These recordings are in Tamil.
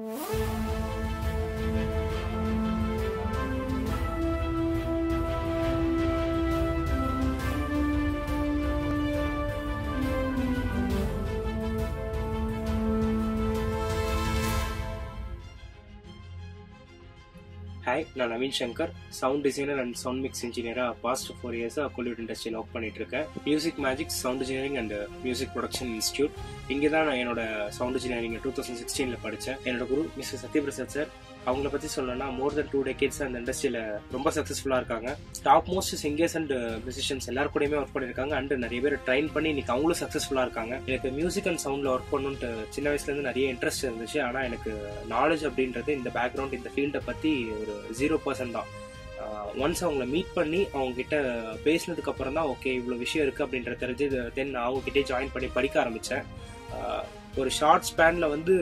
Música ஹாய் நான் Naveen Shankar. Sound designer and sound mix இன்ஜினியராக பாஸ்ட் ஃபோர் இயர்ஸாக கோலிவுட் இண்டஸ்ட்ரியில் ஒர்க் பண்ணிட்டு இருக்கேன் music magic sound engineering and music production institute இங்கே தான் நான் என்னோட சவுண்ட் இன்ஜினியரிங் டூ தௌசண்ட் சிக்ஸ்டீனில் படித்தேன் என்னோட குரு மிஸ்டர் சத்யபிரசாத் சார் அவங்கள பற்றி சொல்லணும்னா மோர் தென் டூ டேக்கேட்ஸ் அந்த இண்டஸ்ட்ரியில் ரொம்ப சக்ஸஸ்ஃபுல்லாக இருக்காங்க. Top most singers and musicians எல்லாரும் கூடயுமே ஒர்க் பண்ணியிருக்காங்க அண்ட் நிறைய பேர் ட்ரைன் பண்ணி இன்னைக்கு அவங்களும் சக்ஸஸ்ஃபுல்லாக இருக்காங்க. எனக்கு மியூசிக் அண்ட் சவுண்டில் ஒர்க் பண்ணணுன்ட்டு சின்ன வயசுலேருந்து நிறைய இன்ட்ரெஸ்ட் இருந்துச்சு. ஆனால் எனக்கு நாலேஜ் அப்படின்றது இந்த பேக்ரவுண்ட் இந்த ஃபீல்டை பற்றி ஒரு ஜீரோ பர்சன்ட் தான். ஒன்ஸ் அவங்கள மீட் பண்ணி அவங்க கிட்ட பேசினதுக்கு அப்புறம் தான் ஓகே இவ்வளோ விஷயம் இருக்குது அப்படின்ற தெரிஞ்சு தென் அவங்க கிட்டே ஜாயின் பண்ணி படிக்க ஆரம்பித்தேன் ஒரு ஷார்ட் ஸ்பேனில் வந்து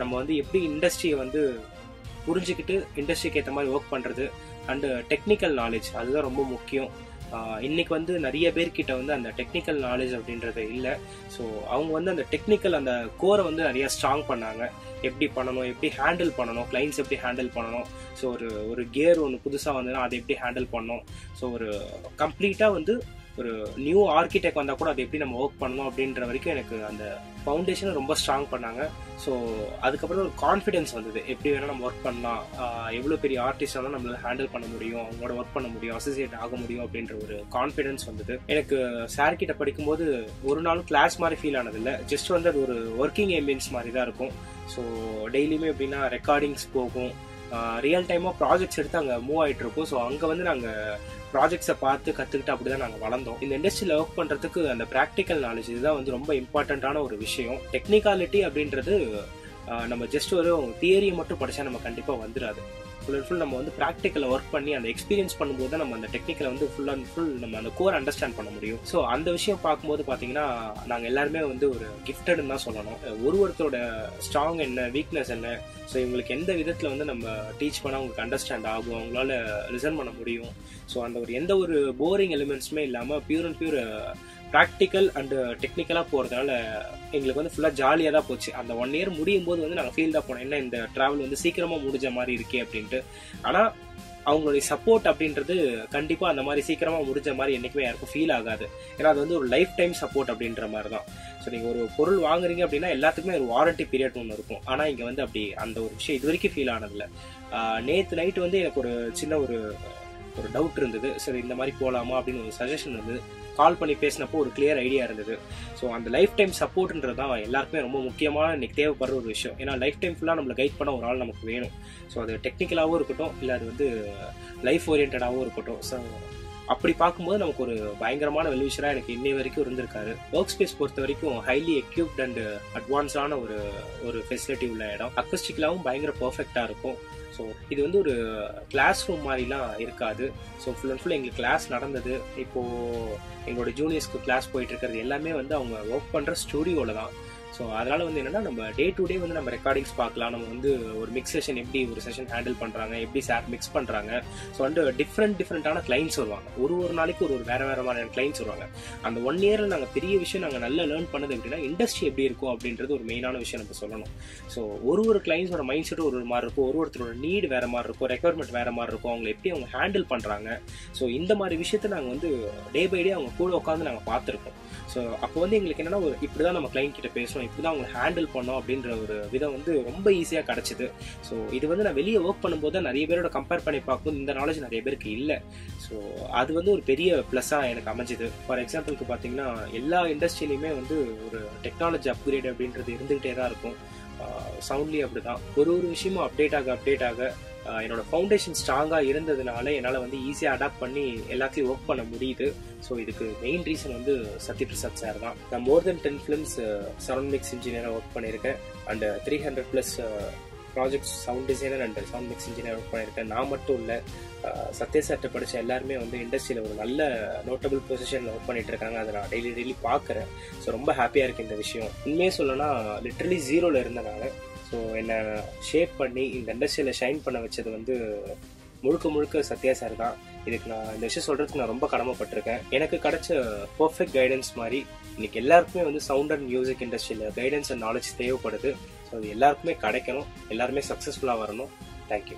நம்ம வந்து எப்படி இண்டஸ்ட்ரியை வந்து புரிஞ்சுக்கிட்டு இண்டஸ்ட்ரிக்கு ஏற்ற மாதிரி ஒர்க் பண்ணுறது அண்டு டெக்னிக்கல் நாலேஜ் அதுதான் ரொம்ப முக்கியம். இன்னைக்கு வந்து நிறைய பேர்கிட்ட வந்து அந்த டெக்னிக்கல் நாலேஜ் அப்படின்றது இல்லை. ஸோ அவங்க வந்து அந்த டெக்னிக்கல் அந்த கோரை வந்து நிறைய ஸ்ட்ராங் பண்ணாங்க. எப்படி பண்ணணும் எப்படி ஹேண்டில் பண்ணணும் கிளைண்ட்ஸ் எப்படி ஹேண்டில் பண்ணணும். ஸோ ஒரு ஒரு கியர் ஒன்று புதுசாக வந்ததுன்னா அதை எப்படி ஹேண்டில் பண்ணணும். ஸோ ஒரு கம்ப்ளீட்டாக வந்து ஒரு நியூ ஆர்கிடெக்ட் வந்தால் கூட அதை எப்படி நம்ம ஒர்க் பண்ணணும் அப்படின்ற வரைக்கும் எனக்கு அந்த ஃபவுண்டேஷனை ரொம்ப ஸ்ட்ராங் பண்ணாங்க. ஸோ அதுக்கப்புறம் ஒரு கான்ஃபிடென்ஸ் வந்தது. எப்படி வேணால் நம்ம ஒர்க் பண்ணலாம். எவ்வளோ பெரிய ஆர்டிஸ்ட் வேணால் நம்மளால ஹேண்டில் பண்ண முடியும். அவங்களோட ஒர்க் பண்ண முடியும். அசோசியேட் ஆக முடியும் அப்படின்ற ஒரு கான்ஃபிடென்ஸ் வந்தது. எனக்கு சார் கிட்ட படிக்கும்போது ஒரு நாளும் கிளாஸ் மாதிரி ஃபீல் ஆனதில்லை. ஜஸ்ட் வந்து அது ஒரு ஒர்க்கிங் ஏம்பியன்ஸ் மாதிரி தான் இருக்கும் ஸோ டெய்லியுமே எப்படின்னா ரெக்கார்டிங்ஸ் போகும். ரியல் டைமாக ப்ராஜெக்ட்ஸ் எடுத்து அங்கே மூவ் ஆகிட்டு இருக்கும். ஸோ அங்கே வந்து நாங்கள் ப்ராஜெக்ட்ஸை பார்த்து கற்றுக்கிட்டு அப்படி தான் நாங்கள் வளர்ந்தோம். இந்த இண்டஸ்ட்ரியில் ஒர்க் பண்ணுறதுக்கு அந்த ப்ராக்டிக்கல் நாலேஜ் இதுதான் வந்து ரொம்ப இம்பார்ட்டண்ட்டான ஒரு விஷயம். டெக்னிக்காலிட்டி அப்படின்றது நம்ம ஜஸ்ட் ஒரு தியரியை மட்டும் படித்தா நம்ம கண்டிப்பாக வந்துடாது ஃபுல் அண்ட் ஃபுல் நம்ம வந்து ப்ராக்டிக்கலை ஒர்க் பண்ணி அந்த எக்ஸ்பீரியன்ஸ் பண்ணும்போது நம்ம அந்த டெக்னிக்கலை வந்து ஃபுல் அண்ட் ஃபுல் நம்ம அந்த கோர் அண்டர்ஸ்டாண்ட் பண்ண முடியும். ஸோ அந்த விஷயம் பார்க்கும்போது பார்த்தீங்கன்னா நாங்கள் எல்லாருமே வந்து ஒரு கிஃப்டடுன்னு தான் சொல்லணும். ஒரு ஒருத்தரோட ஸ்ட்ராங் என்ன வீக்னஸ் என்ன ஸோ இவங்களுக்கு எந்த விதத்தில் வந்து நம்ம டீச் பண்ணால் அவங்களுக்கு அண்டர்ஸ்டாண்ட் ஆகும் அவங்களால லிசன் பண்ண முடியும். ஸோ அந்த ஒரு எந்த ஒரு போரிங் எலிமெண்ட்ஸுமே இல்லாமல் pure and pure practical and டெக்னிக்கலாக போகிறதுனால எங்களுக்கு வந்து ஃபுல்லாக ஜாலியாக தான் போச்சு. அந்த ஒன் இயர் முடியும் போது வந்து நாங்கள் ஃபீல் தான் போனோம். என்ன இந்த ட்ராவல் வந்து சீக்கிரமாக முடிஞ்ச மாதிரி இருக்கே அப்படின்ட்டு. ஆனால் அவங்களுடைய சப்போர்ட் அப்படின்றது கண்டிப்பாக அந்த மாதிரி சீக்கிரமாக முடிஞ்ச மாதிரி என்றைக்குமே யாருக்கும் ஃபீல் ஆகாது. ஏன்னா அது வந்து ஒரு லைஃப் டைம் சப்போர்ட் அப்படின்ற மாதிரி தான் ஸோ நீங்கள் ஒரு பொருள் வாங்குறீங்க அப்படின்னா எல்லாத்துக்குமே ஒரு வாரண்டி பீரியட் ஒன்று இருக்கும். ஆனால் இங்கே வந்து அப்படி அந்த ஒரு விஷயம் இது வரைக்கும் ஃபீல் ஆனதில்லை. நேற்று நைட்டு வந்து எனக்கு ஒரு சின்ன ஒரு ஒரு டவுட் இருந்தது. சரி இந்த மாதிரி போகலாமா அப்படின்னு ஒரு சஜஷன் இருந்தது. கால் பண்ணி பேசினப்போ ஒரு கிளியர் ஐடியா இருந்தது. ஸோ அந்த லைஃப் டைம் சப்போர்ட்ன்றது தான் எல்லாருக்குமே ரொம்ப முக்கியமான இன்னைக்கு தேவைப்படுற ஒரு விஷயம். ஏன்னா லைஃப் டைம் ஃபுல்லாக நம்மளை கைட் பண்ண ஒரு ஆள் நமக்கு வேணும். ஸோ அது டெக்னிக்கலாகவும் இருக்கட்டும் இல்லை அது வந்து லைஃப் ஓரியன்டாகவும் இருக்கட்டும். ஸோ அப்படி பார்க்கும்போது நமக்கு ஒரு பயங்கரமான வெல்விஷராக எனக்கு இன்னை வரைக்கும் இருந்திருக்காரு. ஒர்க் ஸ்பேஸ் பொறுத்த வரைக்கும் ஹைலி எக்யூப்ட் அண்ட் அட்வான்ஸான ஒரு ஒரு ஃபெசிலிட்டி உள்ள இடம். அக்கஸ்டிக்கலாகவும் பயங்கர பர்ஃபெக்டாக இருக்கும். ஸோ இது வந்து ஒரு கிளாஸ் ரூம் மாதிரிலாம் இருக்காது. ஸோ ஃபுல் அண்ட் ஃபுல் எங்களுக்கு கிளாஸ் நடந்தது. இப்போது எங்களோட ஜூனியர்ஸ்க்கு கிளாஸ் போயிட்டு இருக்கிறது எல்லாமே வந்து அவங்க ஒர்க் பண்ணுற ஸ்டூடியோவில் தான். ஸோ அதனால் வந்து என்னன்னா நம்ம டே டு டே வந்து நம்ம ரெக்கார்டிங்ஸ் பார்க்கலாம். நம்ம வந்து ஒரு மிக்ஸ் செஷன் எப்படி ஒரு செஷன் ஹேண்டில் பண்ணுறாங்க எப்படி சார் மிக்ஸ் பண்ணுறாங்க ஸோ வந்து டிஃப்ரெண்ட் டிஃப்ரெண்ட்டான கிளைண்ட்ஸ் வருவாங்க. ஒரு ஒரு நாளைக்கு ஒரு ஒரு வேறு வேறு மாதிரியான கிளைண்ட்ஸ் வருவாங்க. அந்த ஒன் இயரில் நாங்கள் பெரிய விஷயம் நாங்கள் நல்லா லேர்ன் பண்ணது எப்படின்னா இண்டஸ்ட்ரி எப்படி இருக்கும் அப்படின்றது ஒரு மெயினான விஷயம் நம்ம சொல்லணும். ஸோ ஒரு ஒரு கிளைண்ட்ஸோட மைண்ட் செட் ஒரு ஒரு மாதிரி இருக்கும். ஒரு ஒருத்தரோட நீடு வேறு மாதிரி இருக்கும். ரெக்குவயர்மெண்ட் வேற மாதிரி இருக்கும். அவங்க எப்படி அவங்க ஹேண்டில் பண்ணுறாங்க ஸோ இந்த மாதிரி விஷயத்த நாங்கள் வந்து டே பை டே அவங்க கூட உட்காந்து நாங்கள் பார்த்துருக்கோம். ஸோ அப்போ வந்து எங்களுக்கு என்னன்னா ஒரு இப்படி தான் நம்ம கிளைண்ட் கிட்ட பேசணும். இப்படி தான் அவங்க ஹேண்டில் பண்ணோம் அப்படின்ற ஒரு விதம் வந்து ரொம்ப ஈஸியாக கிடச்சிது. ஸோ இது வந்து நான் வெளியே ஒர்க் பண்ணும்போது நிறைய பேரோட கம்பேர் பண்ணி பார்க்கும். இந்த நாலேஜ் நிறைய பேருக்கு இல்லை. ஸோ அது வந்து ஒரு பெரிய ப்ளஸ்ஸாக எனக்கு அமைஞ்சுது. ஃபார் எக்ஸாம்பிளுக்கு பார்த்தீங்கன்னா எல்லா இண்டஸ்ட்ரியிலையுமே வந்து ஒரு டெக்னாலஜி அப்கிரேட் அப்படின்றது இருந்துகிட்டே தான் இருக்கும். சவுண்ட்லேயும் அப்படி தான் ஒரு ஒரு விஷயமும் அப்டேட் ஆக அப்டேட் ஆக என்னோட ஃபவுண்டேஷன் ஸ்ட்ராங்காக இருந்ததுனால என்னால் வந்து ஈஸியாக அடாப்ட் பண்ணி எல்லாத்தையும் ஒர்க் பண்ண முடியுது. ஸோ இதுக்கு மெயின் ரீசன் வந்து சத்யபிரசாத் சார் தான். நான் more than ten films surround mix இன்ஜினியராக ஒர்க் பண்ணியிருக்கேன். And three hundred plus projects sound designer and sound mix engineer work பண்ணியிருக்கேன். நான் மட்டும் இல்லை சத்ய படித்த எல்லாருமே வந்து இண்டஸ்ட்ரியில் ஒரு நல்ல நோட்டபிள் பொசிஷனில் ஒர்க் பண்ணிட்டு இருக்காங்க. அதை நான் டெய்லி டெய்லி பார்க்குறேன். ஸோ ரொம்ப ஹாப்பியாக இருக்குது இந்த விஷயம். உண்மையே சொல்லணும்னா லிட்ரலி ஜீரோவில் இருந்தனால ஸோ என்னை ஷேப் பண்ணி இந்த இண்டஸ்ட்ரியில் ஷைன் பண்ண வச்சது வந்து முழுக்க முழுக்க சத்யா சார் தான். இதுக்கு நான் இந்த விஷயம் சொல்கிறதுக்கு நான் ரொம்ப கடமைப்பட்டிருக்கேன். எனக்கு கிடைச்ச பர்ஃபெக்ட் கைடன்ஸ் மாதிரி இன்னைக்கு எல்லாருக்குமே வந்து சவுண்ட் அண்ட் மியூசிக் இண்டஸ்ட்ரியில் கைடன்ஸ் அண்ட் நாலேஜ் தேவைப்படுது. ஸோ ஸோ அது எல்லாருக்குமே கிடைக்கணும். எல்லாருமே சக்ஸஸ்ஃபுல்லாக வரணும். தேங்க்யூ